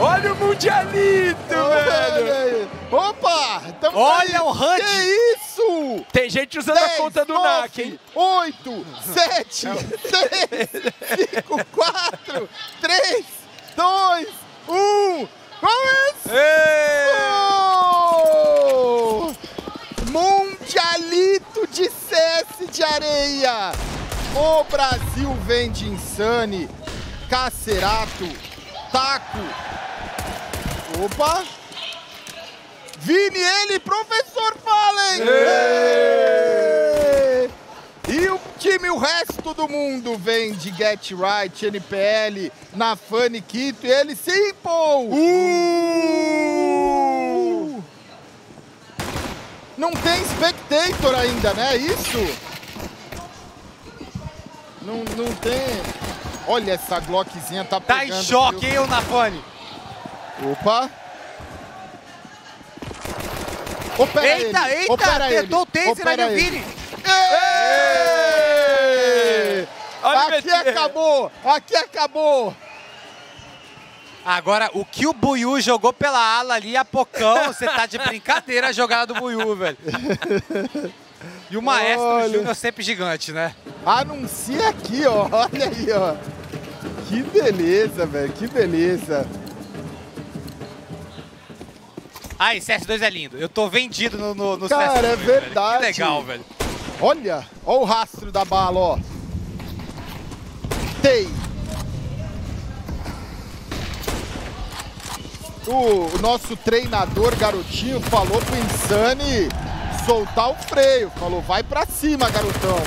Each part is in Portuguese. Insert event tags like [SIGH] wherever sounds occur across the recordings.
Olha o Mundialito, velho! Opa! Olha o HUD! Que isso? Tem gente usando 10, a conta do 9, NAC, hein? 8, 7, 6, 5, 4, 3, 2, 1. Começou! Mundialito de CS de areia! O Brasil vem de Insane, Cacerato, Taco. Opa! Vini, ele, professor Fallen! E o time, o resto do mundo vem de Get Right, NPL, Nafani, Quito e ele Simple! Uh! Não tem Spectator ainda, né? Isso? Não, não tem... Olha essa Glockzinha, tá pegando... Tá em choque, hein, o Nafani? Opa! Opera eita, ele. eita, Opera tentou o taser ali o Vini. Aqui acabou, aqui acabou. Agora, o que o Buiu jogou pela ala ali, a Pocão, você tá de brincadeira a jogada do Buiu, velho. E o Maestro Olha. Júnior sempre gigante, né? Anuncia aqui, ó. Olha aí, ó. Que beleza, velho. Que beleza. Ai, CS2 é lindo. Eu tô vendido no, no, no Cara, CS2. é verdade. Velho. Que legal, velho. Olha, olha o rastro da bala, ó. Tei. O, o nosso treinador, garotinho, falou pro Insane soltar o freio. Falou, vai pra cima, garotão.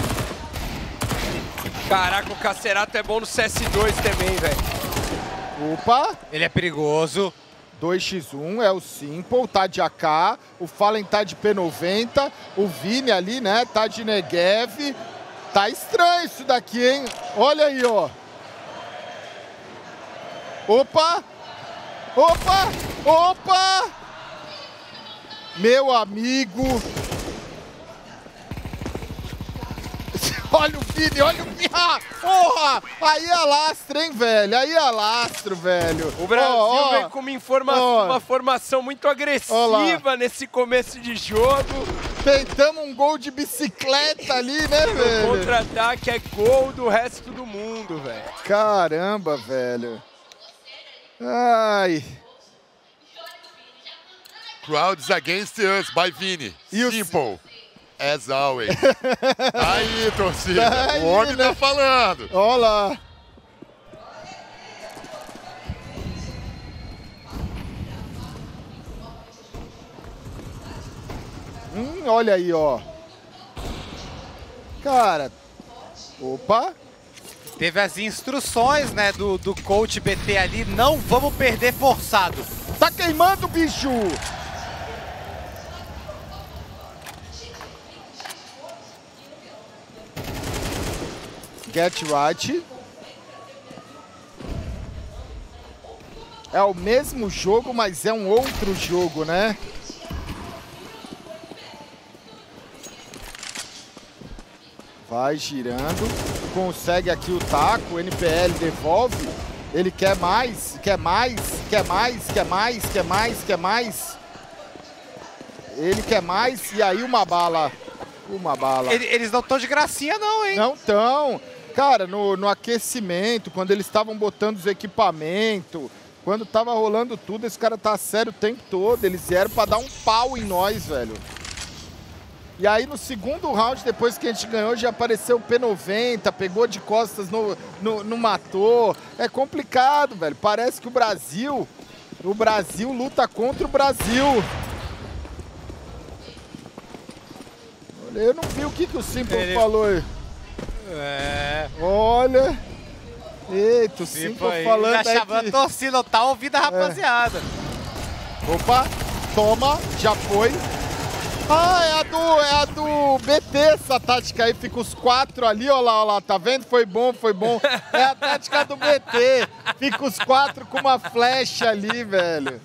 Caraca, o Cacerato é bom no CS2 também, velho. Opa. Ele é perigoso. 2x1 é o Simple, tá de AK, o Fallen tá de P90, o Vini ali, né, tá de Negev. Tá estranho isso daqui, hein? Olha aí, ó. Opa! Opa! Opa! Meu amigo, Olha o Vini, olha o Vini. Ah, porra! Aí é lastro, hein, velho? Aí é lastro, velho. O Brasil oh, oh, vem com uma, informação, oh. uma formação muito agressiva nesse começo de jogo. Tentamos um gol de bicicleta ali, né, [LAUGHS] velho? O contra-ataque é gol do resto do mundo, velho. Caramba, velho. Ai. Crowds against us by Vini. Simple. As always. [LAUGHS] Aí, torcida. Aí, o homem tá né? tá falando. Olha lá. Hum, olha aí, ó. Cara. Opa. Teve as instruções, né, do, do coach BT ali. Não vamos perder forçado. Tá queimando, bicho. Get Right. É o mesmo jogo, mas é um outro jogo, né? Vai girando. Consegue aqui o taco. O NPL devolve. Ele quer mais, quer mais, quer mais, quer mais, quer mais, quer mais. Ele quer mais. E aí uma bala. Uma bala. Eles não estão de gracinha não, hein? Não estão. Cara, no, no aquecimento, quando eles estavam botando os equipamentos, quando tava rolando tudo, esse cara tá sério o tempo todo. Eles vieram pra dar um pau em nós, velho. E aí no segundo round, depois que a gente ganhou, já apareceu o P90, pegou de costas, no, no, no matou. É complicado, velho. Parece que o Brasil, o Brasil luta contra o Brasil. Eu não vi o que, que o Simple Ele... falou aí. É. Olha. Eita, o Simple falando tá chamando que... torcida, tá ouvindo a é. rapaziada. É. Opa, toma, já foi. Ah, é a do, é a do BT essa tática aí, fica os quatro ali, ó lá, ó lá, tá vendo? Foi bom, foi bom. É a tática do BT, fica os quatro com uma flecha ali, velho.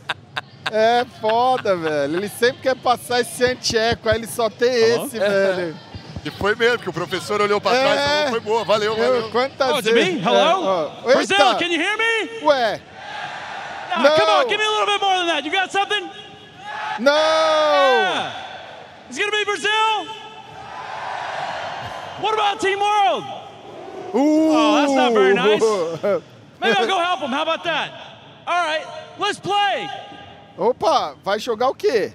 É foda, velho. Ele sempre quer passar esse anti-eco, aí ele só tem esse, velho. E foi mesmo, que o professor olhou pra trás e é. falou, foi boa, valeu, valeu. quantas oh, vezes... Me? Hello? É, Brazil, can you hear me? Ué. no. come on, give me a little bit more than that. You got something? No. Yeah. It's gonna be Brazil. What about Team World? Ooh. Oh, that's not very nice. [LAUGHS] Maybe I'll go help him. How about that? All right, let's play. Opa, vai jogar o quê?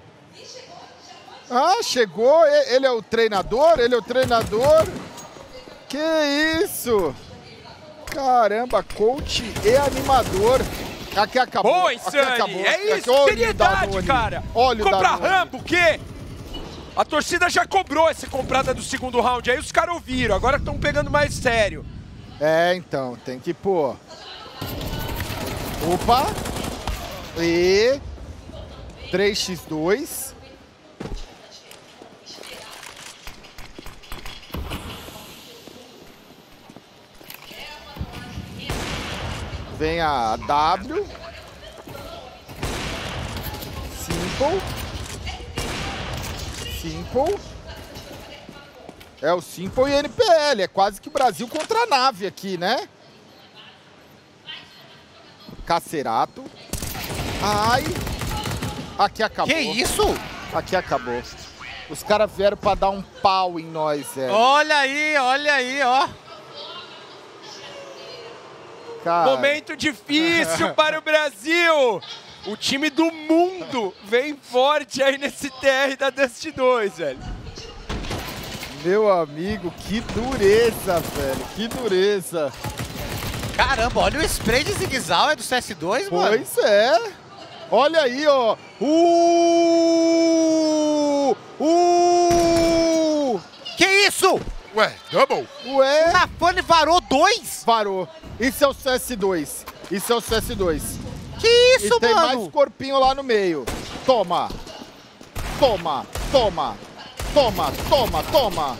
Ah, chegou. Ele é o treinador? Ele é o treinador? Que isso? Caramba, coach e animador. Aqui acabou. Boa, Aqui acabou. É isso, Olha seriedade, cara. Olha Comprar rampo, o quê? A torcida já cobrou essa comprada do segundo round, aí os caras ouviram, agora estão pegando mais sério. É, então, tem que pôr. Opa. E 3x2. Vem a W. Simple. Simple. É o Simple e NPL. É quase que Brasil contra a nave aqui, né? Cacerato. Ai. Aqui acabou. Que isso? Aqui acabou. Os caras vieram pra dar um pau em nós, velho. Olha aí, olha aí, ó. Cara. Momento difícil [LAUGHS] para o Brasil. O time do mundo vem forte aí nesse TR da Dust 2, velho. Meu amigo, que dureza, velho. Que dureza. Caramba, olha o spray de Zigzal, é do CS2, mano? Pois é. Olha aí, ó. Uh! Uh! Que isso? Ué, double? Ué? O Nafane varou dois? Varou. Isso é o CS2. Isso é o CS2. Que isso, e mano? tem mais corpinho lá no meio. Toma. Toma. Toma. Toma, toma, toma.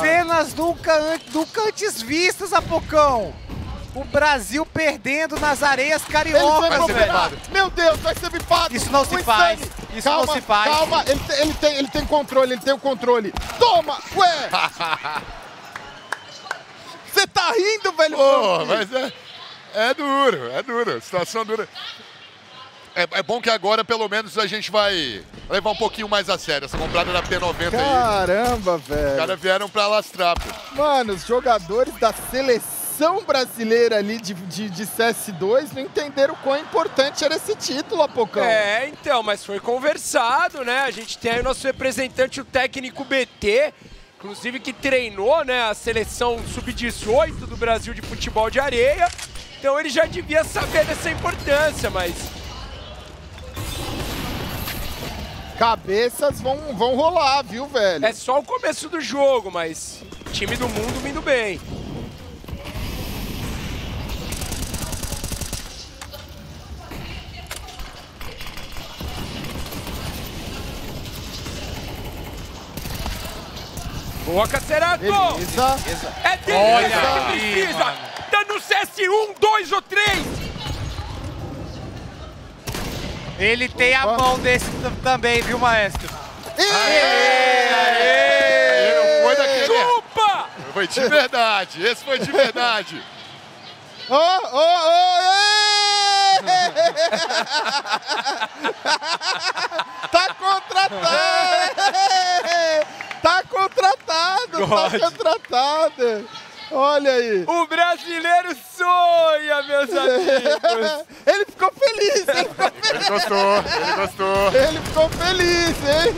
Cenas nunca, nunca antes vistas, Apocão. O Brasil perdendo nas areias cariocas, velho. Meu Deus, vai ser bipado. Isso não se faz. Isso calma, não se faz. Calma, ele, ele, tem, ele tem controle, ele tem o controle. Toma, ué. [LAUGHS] Você tá rindo, velho? Pô, mas é, é duro, é duro. Situação dura. É, é, bom que agora, pelo menos, a gente vai levar um pouquinho mais a sério. Essa comprada da P90 Caramba, aí. Caramba, velho. Os caras vieram pra lastrar. Mano, os jogadores da seleção brasileira ali de, de, de, CS2 não entenderam o quão importante era esse título, Apocão. É, então, mas foi conversado, né? A gente tem aí o nosso representante, o técnico BT, inclusive que treinou né, a seleção sub-18 do Brasil de futebol de areia. Então ele já devia saber dessa importância, mas... Cabeças vão, vão rolar, viu, velho? É só o começo do jogo, mas time do mundo vindo bem. Boa, Cacerato! Beleza. É dele Olha que precisa! Tá no CS1, 2 ou 3! Ele tem a mão desse também, viu, maestro? Aê! Aê! Não foi daquele... Chupa! Foi de verdade, esse foi de verdade. Ô, ô, ô, [LAUGHS] Tá contratado! Contratado, God. tá contratado. Olha aí. O brasileiro sonha, meus [LAUGHS] amigos. ele ficou feliz, ele ficou feliz. Ele gostou, ele gostou. Ele ficou feliz, hein?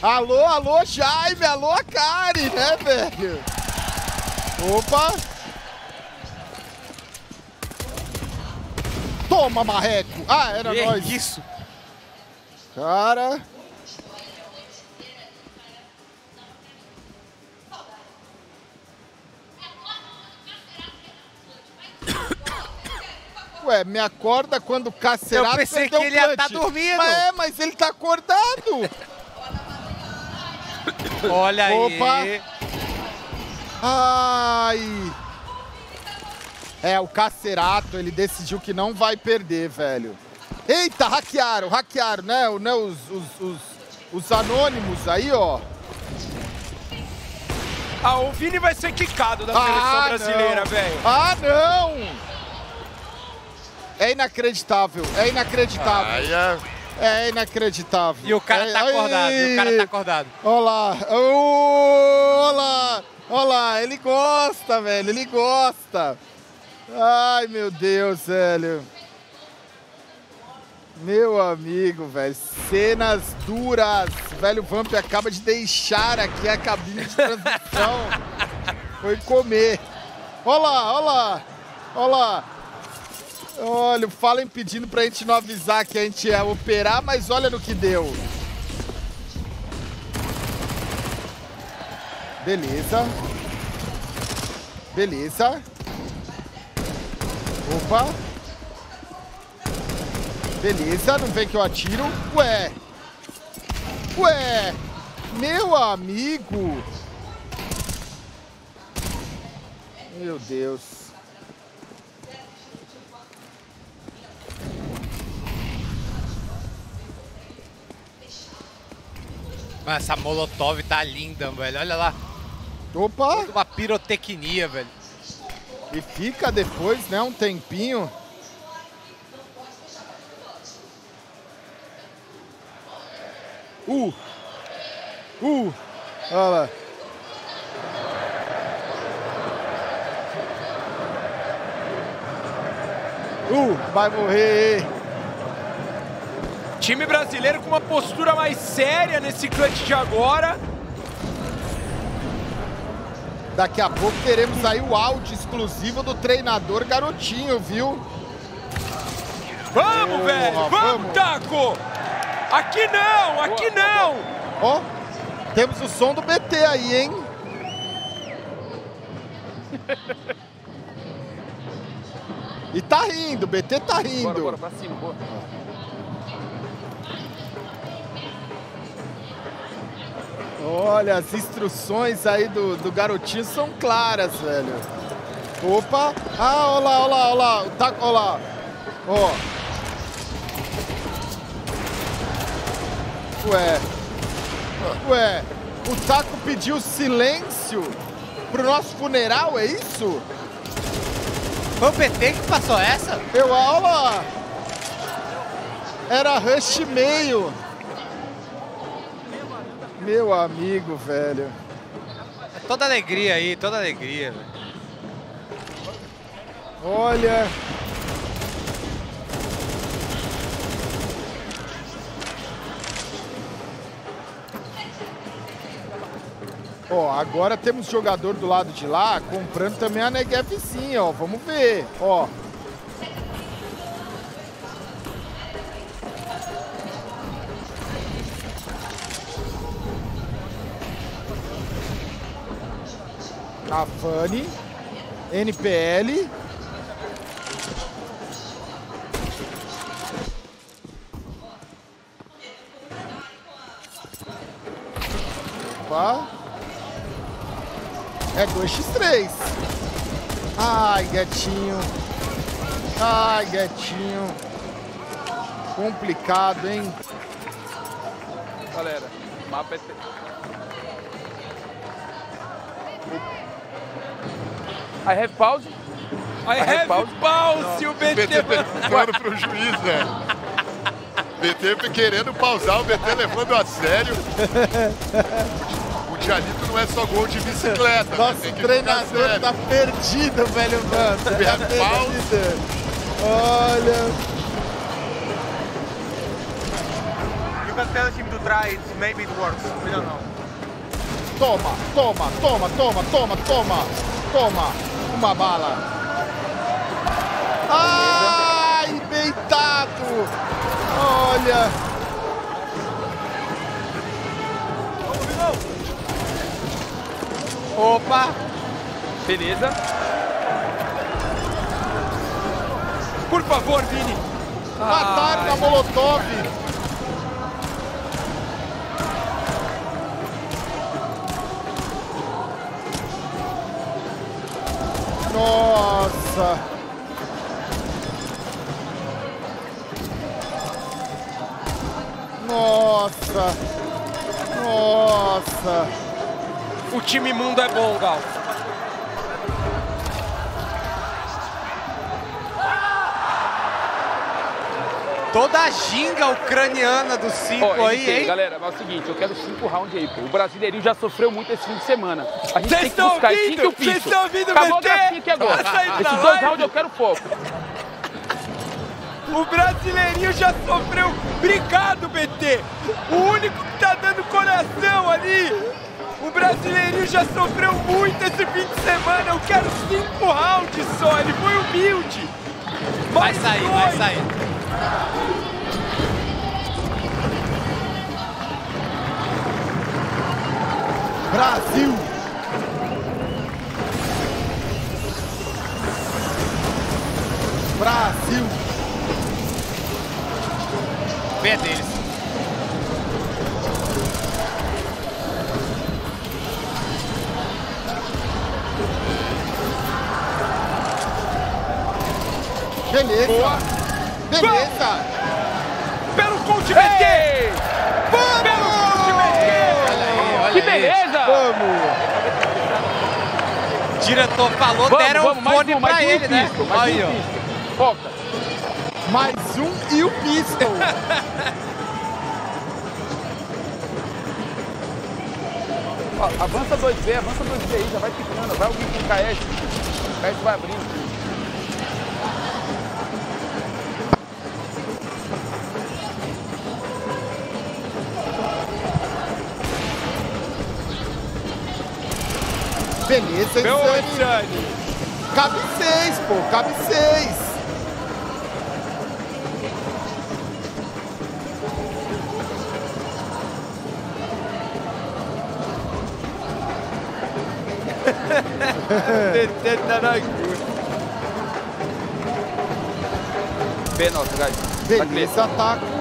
Alô, alô, Jaime, alô, Akari, né, velho? Opa. Toma, marreco. Ah, era que nós. isso? Cara... Ué, me acorda quando o Cacerato Eu pensei que ele ia estar tá dormindo. Mas é, mas ele tá acordado. Olha Opa. aí. Ai. É, o Cacerato, ele decidiu que não vai perder, velho. Eita, hackearam, hackearam, né? né os, os, os, os anônimos aí, ó. Ah, o Vini vai ser quicado da seleção ah, brasileira, velho. Ah, não! É inacreditável, é inacreditável. É... É inacreditável. E o cara é, tá acordado, e o cara tá acordado. Olha lá, olha lá, olha lá, ele gosta, velho, ele gosta. Ai, meu Deus, velho. Meu amigo, velho, cenas duras. Velho Vamp acaba de deixar aqui a cabine de transmissão. [LAUGHS] Foi comer. Olha lá, olha lá, olha lá. Olha, o Fallen pedindo pra gente não avisar que a gente ia operar, mas olha no que deu. Beleza. Beleza. Opa. Beleza, não vem que eu atiro. Ué. Ué. Meu amigo. Meu Deus. Mano, essa Molotov tá linda, velho. Olha lá. Opa. Uma pirotecnia, velho. E fica depois, né, um tempinho. Uh! Uh! Olha lá. Uh! Vai morrer! Time brasileiro com uma postura mais séria nesse clutch de agora. Daqui a pouco teremos aí o áudio exclusivo do treinador garotinho, viu? Vamos, Boa, velho! Vamos, vamos. Taco! Aqui não, aqui não! Ó, temos o som do BT aí, hein? [LAUGHS] E tá rindo, o BT tá rindo. pra cima, boa. Olha, as instruções aí do, do garotinho são claras, velho. Opa! Ah, olha lá, olha lá, olha lá. Tá, olha lá. Ó. Ué. Ué, o Taco pediu silêncio pro nosso funeral, é isso? Foi o PT que passou essa? Eu, olha lá. Era rush meio. Meu amigo, velho. É toda alegria aí, toda alegria, velho. Olha. Ó, agora temos jogador do lado de lá comprando também a Negevzinha, ó. Vamos ver, ó. Cavani, NPL. Opa. É 2x3. Ai, gatinho. Ai, gatinho. Complicado, hein? Galera, mapa é... I have pause. I, have pause. pause. O O BT BT... perguntando [LAUGHS] pro juiz, velho. BT querendo pausar, o BT levando a sério. O Dialito não é só gol de bicicleta. né? Ficar treinador tá perdido, velho, mano. Tá have perdido. Olha. You can tell him to try it, maybe it works. We don't know. Toma, toma, toma, toma, toma, toma, toma. Uma bala. Ai, deitado. Olha. Opa! Beleza. Por favor, Vini. Mataram na Molotov. Nossa. Nossa. Nossa. O time mundo é bom, Gal. Toda a ginga ucraniana dos cinco Ó, aí, hein? Galera, é o seguinte, eu quero cinco rounds aí, pô. O brasileirinho já sofreu muito esse fim de semana. A gente Vocês tem que buscar ouvindo? cinco o Vocês piso. estão ouvindo, Acabou a BT? gracinha aqui agora. Esses dois rounds eu quero foco. O brasileirinho já sofreu. Obrigado, BT. O único que tá dando coração ali. O brasileirinho já sofreu muito esse fim de semana. Eu quero cinco rounds só. Ele foi humilde. Vai Mais sair, vai dois. sair. Brasil! Brasil! Pé deles. Beleza! Beleza! Pelo coach BT. Vamos! Pelo coach BT. Que beleza! Vamos! Diretor falou, Vamos, deram vamos, o mais fone um, pra mais um ele, né? pisto, mais Aí, um ó. Foca. Mais um e o pistol! [LAUGHS] Avança 2B, avança 2B aí, já vai ficando. Vai alguém com o KS. O KS vai abrindo. Beleza, Meu Insane! Insane. Cabe seis, pô! Cabe seis! Nosso, guys. Tá clear.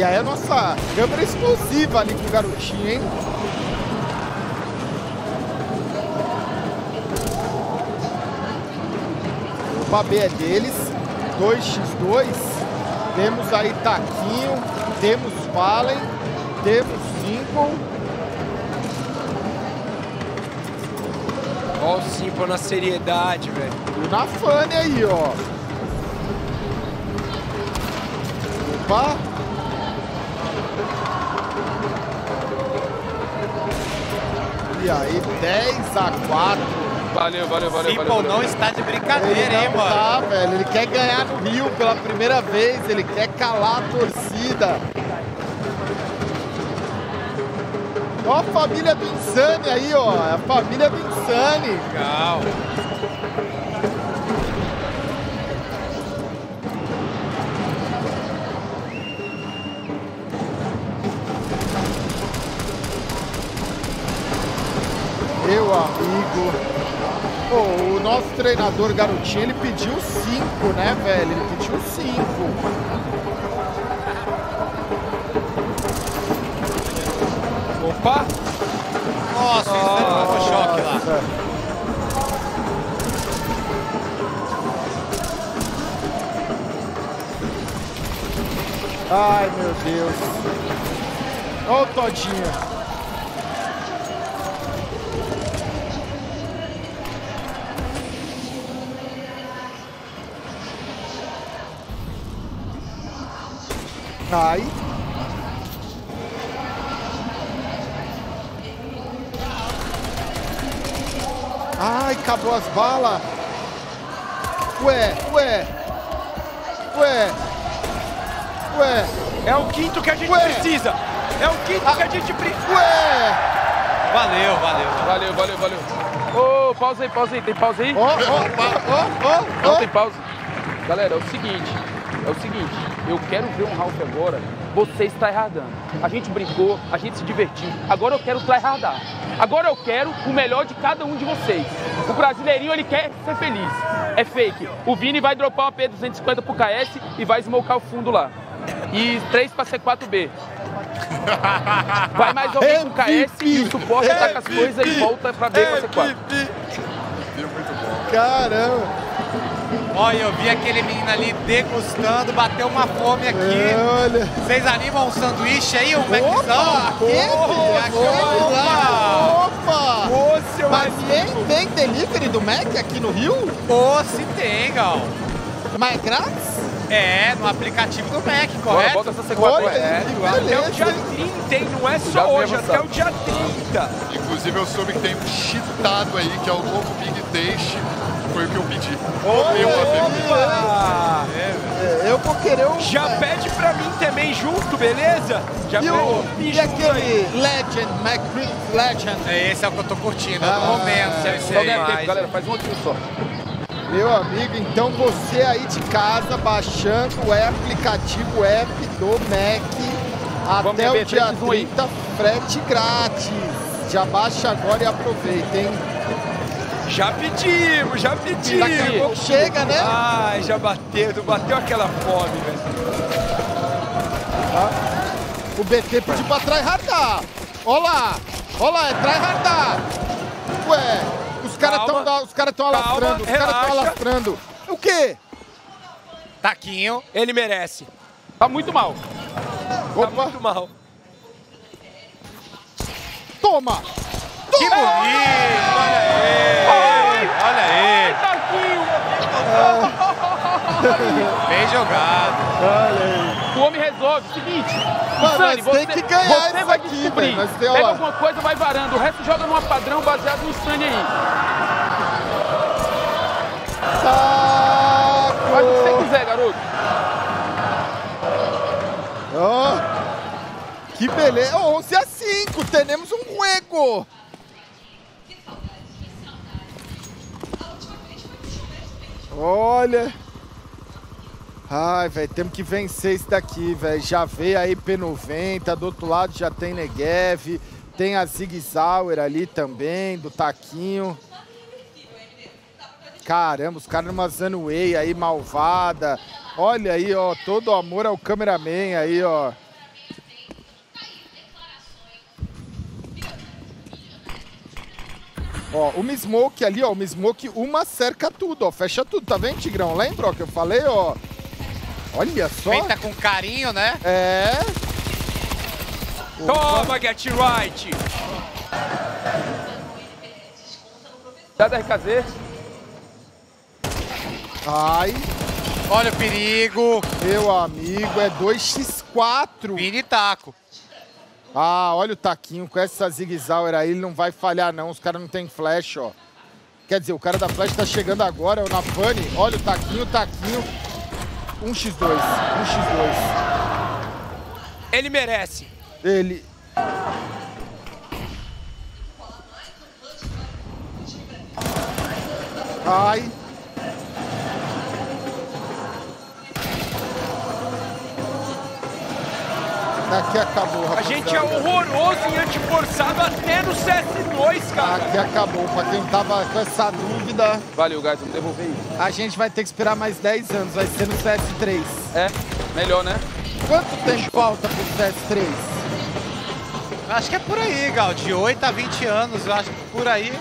E aí a nossa câmera explosiva ali com o garotinho, hein? O Babê é deles. 2x2. Temos aí Taquinho. Temos Fallen. Temos Simple. Ó o Simple na seriedade, velho. E o Nafane aí, ó. Opa! E aí, 10 a 4. Valeu, valeu, valeu, Simple valeu. não valeu. está de Ele brincadeira, hein, não mano? tá, velho. Ele quer ganhar no Rio pela primeira vez. Ele quer calar a torcida. Ó a família do Insane aí, ó. É a família do Insane. Legal. Pô, o nosso treinador garotinho, ele pediu 5, né, velho? Ele pediu 5. Opa! Nossa, o Insane tomou choque lá. Ai, meu Deus. Ó o Todinho. Ai. Ai, acabou as balas. Ué, ué. Ué. Ué. É o quinto que a gente Ué. precisa. É o quinto que a gente precisa. Ué. Valeu, valeu. Valeu, valeu, valeu. Ô, pausa aí, pausa aí. Tem pausa aí? Ó, ó, ó, ó, Não tem pausa. Galera, é o seguinte. É o seguinte. Eu quero ver um Ralph agora, vocês tryhardando. A gente brincou, a gente se divertiu. Agora eu quero tryhardar. Agora eu quero o melhor de cada um de vocês. O brasileirinho, ele quer ser feliz. É fake. O Vini vai dropar uma P250 pro KS e vai smocar o fundo lá. E 3 pra C4B. Vai mais alguém com KS e o suporte ataca as coisas e volta pra B pra C4. Caramba. Olha, eu vi aquele menino ali degustando, bateu uma fome aqui. É, olha. Vocês animam um sanduíche aí, um Maczão? Opa! Opa! Ô, seu Mas tem, tem delivery do Mac aqui no Rio? Pô, se tem, Gal. Mas é grátis? É, no aplicativo do Mac, correto? bota essa C4 Olha, que Até o dia 30, hein? Não é só hoje, até o dia 30. Inclusive eu soube que tem um cheatado aí, que é o novo Big Taste. Foi o que eu pedi. Olha Eu Opa! É, Eu vou querer um... Já pede pra mim também junto, beleza? Já E, pede o, um e junto aí. aquele Legend, McCreek Legend? É, Esse é o que eu tô curtindo, Ah, no momento. deve esse aí. tempo, galera. Faz um aqui só. Meu amigo, então você aí de casa baixando o aplicativo app do Mac Vamos até o dia três, um aí. 30, frete grátis. Já baixa agora e aproveita, hein? Já pedimos, já pedimos. Daqui a pouco chega, né? Ai, já bateu, bateu aquela fome, velho. O BT pediu pra tryhardar. Olha lá, olha lá, é tryhardar. Ué, os caras estão os cara tão alastrando, os caras estão alastrando. O quê? Taquinho. Ele merece. Tá muito mal. Tá Opa, muito mal. toma! Que bonito! Olha aí! Olha aí! [LAUGHS] Bem jogado. O homem resolve. Seguinte, Mano, Insane, nós tem que ganhar você isso vai aqui, descobrir. tem, Pega lá. alguma coisa, vai varando. O resto joga numa padrão baseado no Insane aí. Faz o que você Saco! quiser, garoto. Ó, que beleza. 11 a 5, temos um juego. Olha. Ai, velho, temos que vencer isso daqui, velho. Já veio aí P90, do outro lado já tem Negev, tem a Zig Zauer ali também, do Taquinho. Caramba, os caras numa Zanway aí, malvada. Olha aí, ó, todo amor ao cameraman aí, ó. Ó, o Smoke ali, ó, o Smoke, uma cerca tudo, ó, fecha tudo, tá vendo, Tigrão? Lembra, ó, que eu falei, ó? Olha só. Feita com carinho, né? É, Toma, get right. Dá da RKZ. ai, Olha o perigo. meu amigo, é 2x4. Vini taco. Ah, olha o Taquinho, com essa Zig Zauer aí, ele não vai falhar não, os caras não tem flash, ó. Quer dizer, o cara da flash tá chegando agora, o Nafani. Olha o Taquinho, o Taquinho. 1x2, 1x2. Ele merece. Ele... Ai. Aqui acabou, A rapaziada. gente é horroroso em antiforçado até no CS2, cara. Aqui acabou. Pra quem tava com essa dúvida, Valeu, guys. Vamos devolver isso. a gente vai ter que esperar mais 10 anos. Vai ser no CS3. É, melhor, né? Quanto tempo falta pro CS3? Acho que é por aí, Gal. De 8 a 20 anos, eu acho que por aí.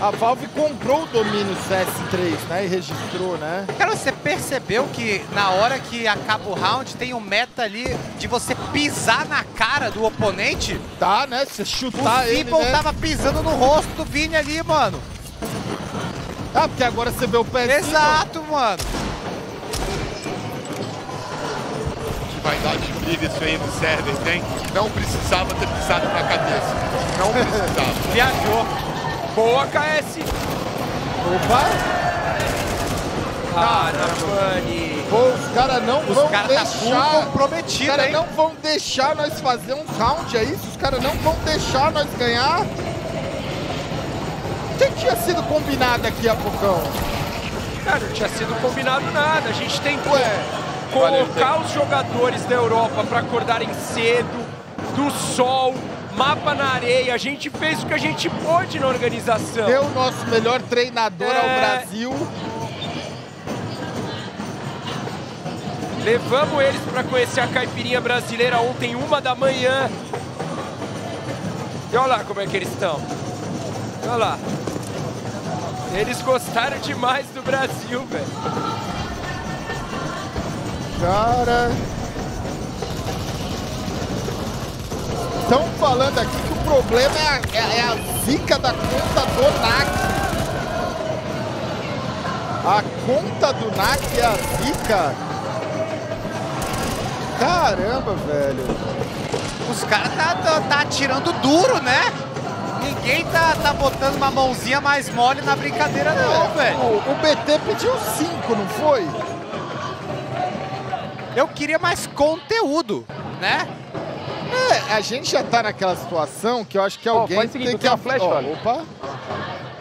A Valve comprou o domínio CS3, né? E registrou, né? Cara, você percebeu que na hora que acaba o round tem um meta ali de você pisar na cara do oponente? Tá, né? Você O chutar ele, Simple né? tava pisando no rosto do Vini ali, mano. Ah, porque agora você vê o pé Exato, mano. Que vai dar de briga isso aí no server, tem? Não precisava ter pisado na cabeça. Não precisava. [LAUGHS] Viajou. Boa, KS. Opa! Nafani. Pô, os caras não Os vão caras tá deixar... Os comprometido, caras hein? não vão deixar nós fazer um round, é isso? Os caras não vão deixar nós ganhar? O que tinha sido combinado aqui há poucão? Cara, não tinha sido combinado nada. A gente tentou Ué, colocar os jogadores da Europa para acordarem cedo, do sol, mapa na areia. A gente fez o que a gente pôde na organização. deu o nosso melhor treinador ao É. Brasil. Levamos eles para conhecer a caipirinha brasileira ontem, uma da manhã. E olha lá como é que eles estão. Olha lá. Eles gostaram demais do Brasil, velho. Cara. Estão falando aqui que o problema é a, é- é a zica da conta do NAC. A conta do NAC é a zica? Caramba, velho. Os caras tá, tá, tá atirando duro, né? Ninguém tá, tá botando uma mãozinha mais mole na brincadeira, não, velho. O, o BT pediu 5, não foi? Eu queria mais conteúdo, né? É, a gente já tá naquela situação que eu acho que alguém faz o seguinte, tem que... tenho uma flecha, ó, olha. Opa.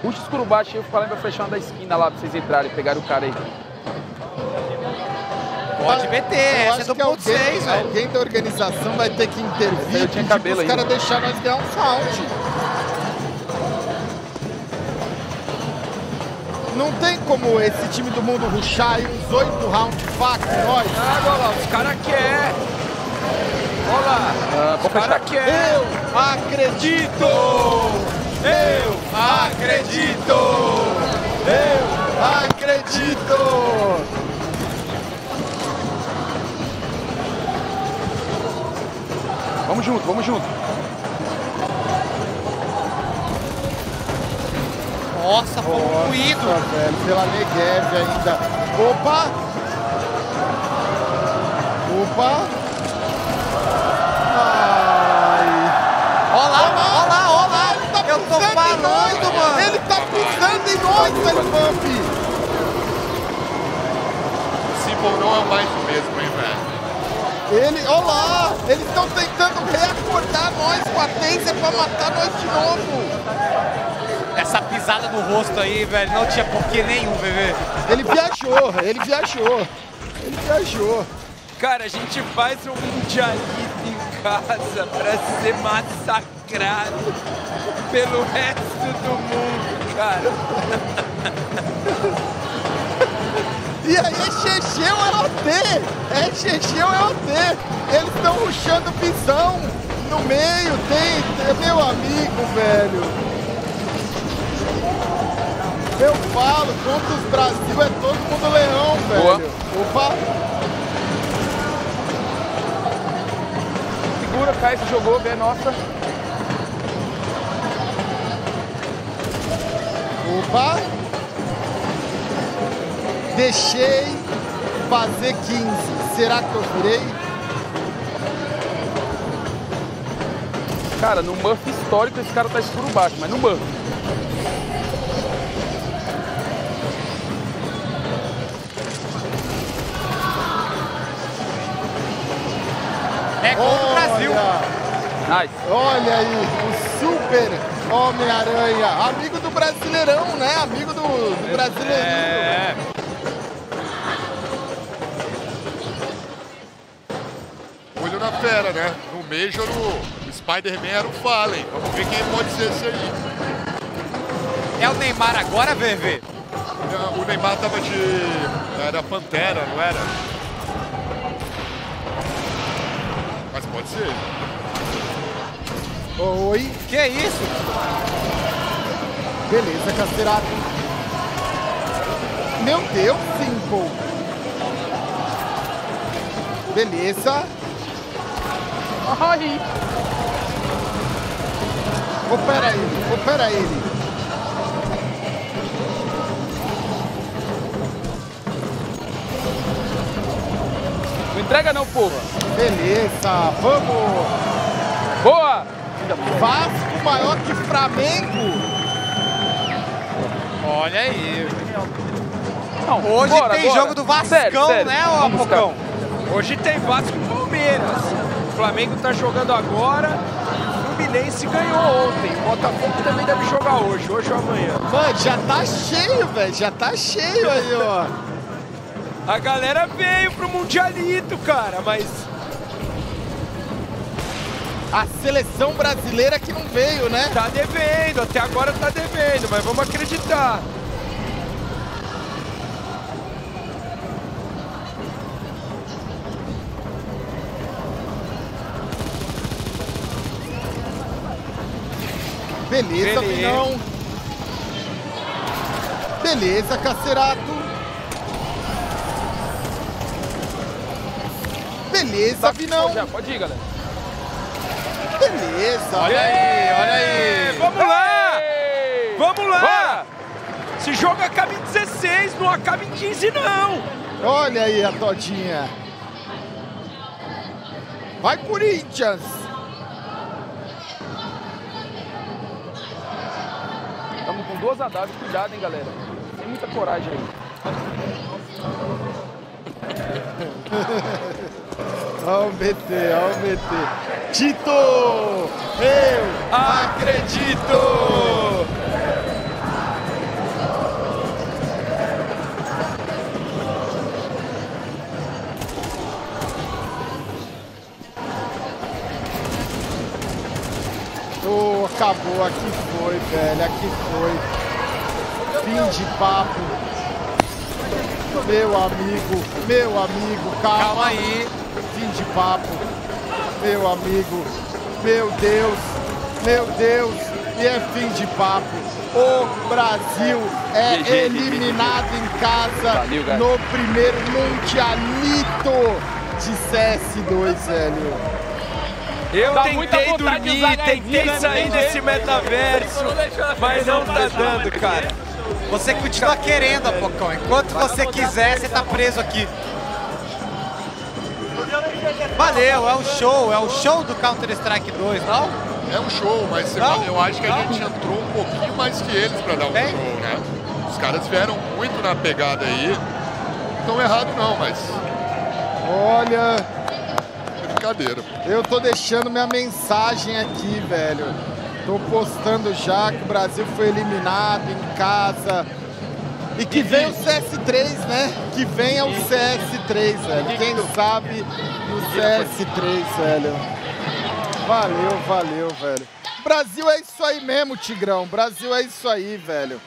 Puxa os curubaches, eu falei pra fechar uma da esquina lá pra vocês entrarem, pegaram o cara aí. Pode meter, essa é do que ponto alguém, 6, velho. alguém da organização vai ter que intervir eu tinha cabelo pros caras deixar nós ganhar um round. Não tem como esse time do mundo ruxar aí uns oito rounds faca nós. Ah, olha lá, os caras querem. Olha lá, Ah, os caras querem. Eu acredito! Eu acredito! Eu acredito! Vamos junto, vamos junto. Nossa, foi um ruído. Nossa, velho, pela Negev ainda. Opa! Opa! Ai! Ó lá, ó lá, ó lá. Ele tá Eu tô nós, mano. Ele tá pisando em nós, velho, Bump! O Simple não é mais o mesmo, hein, velho? Ele, ó lá! Eles estão tentando reacordar nós com a taser pra matar nós de novo! Essa pisada no rosto aí, velho, não tinha porquê nenhum, bebê. Ele viajou, ele viajou. Ele viajou. Cara, a gente faz um mundialito em casa pra ser massacrado pelo resto do mundo, cara. [LAUGHS] E aí é Checheu é OT! É Checheu é OT! Eles estão ruxando pisão no meio, tem, meu amigo, velho. Eu falo, contra os Brasil é todo mundo leão, Boa. velho. Opa! Segura, cai, se jogou, vê, nossa. Opa! Deixei fazer 15. Será que eu virei? Cara, no Muff histórico esse cara tá escuro baixo, mas no Muff. É gol do Brasil. Olha, Nice. olha aí, o super Homem-Aranha, amigo do Brasileirão, né? Amigo do, do Brasileirinho. É. Na fera, né? No Major, o Spider-Man era o Fallen. Vamos ver quem pode ser esse aí. É o Neymar agora, VV? O Neymar tava de... Era Pantera, não era? Mas pode ser. Oi, Que isso? beleza, Cacerato. Meu Deus, Simple. Beleza. Ai, Opera ele, opera ele. não entrega não, porra. Beleza, vamos. Boa! Vasco maior que Flamengo. Olha aí. Não, Hoje bora, tem bora. jogo do Vascão, Sério, sério. né, buscar. Apocão? Hoje tem Vasco e Palmeiras. O Flamengo tá jogando agora. Fluminense ganhou ontem. O Botafogo também deve jogar hoje, hoje ou amanhã. Mano, já tá cheio, velho. Já tá cheio aí, ó. A galera veio pro Mundialito, cara, mas A seleção brasileira que não veio, né? tá devendo, até agora tá devendo, mas vamos acreditar. Beleza, Beleza. Vinão. Beleza, Cacerato. Beleza, Vinão. Já, pode ir, galera. Beleza. Olha aí, olha aí. Vamos lá! Ei! Vamos lá! Bora! Esse jogo acaba em 16, não acaba em 15 não! Olha aí a todinha. Vai, Corinthians. Estamos com duas AW, cuidado, hein, galera. Tem muita coragem aí. [LAUGHS] Olha o BT, olha o BT. Tito! Eu acredito! Acabou, aqui velho, aqui foi. Fim de papo. Meu amigo, meu amigo, calma. Calma aí. Fim de papo. Meu amigo, meu Deus, meu Deus, e é fim de papo. O Brasil é eliminado em casa no primeiro Mundialito de CS2, velho. Eu Dá tentei dormir, tentei sair né? desse metaverso, mas não tá dando, cara. Você continua querendo, Apocão. Enquanto você quiser, você tá preso aqui. Valeu, é um show, é o show do Counter-Strike 2, não? É um show, mas você- Não? eu acho que a gente entrou um pouquinho mais que eles pra dar um É? show, né? Os caras vieram muito na pegada aí. Não errado não, mas Olha, brincadeira. eu tô deixando minha mensagem aqui, velho. Tô postando já que o Brasil foi eliminado em casa. E que vem o CS3, né? Que venha o CS3, velho. Quem sabe no CS3, velho. Valeu, valeu, velho. Brasil é isso aí mesmo, Tigrão. Brasil é isso aí, velho.